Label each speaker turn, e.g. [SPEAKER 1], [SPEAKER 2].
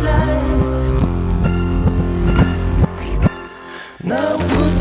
[SPEAKER 1] life. Now put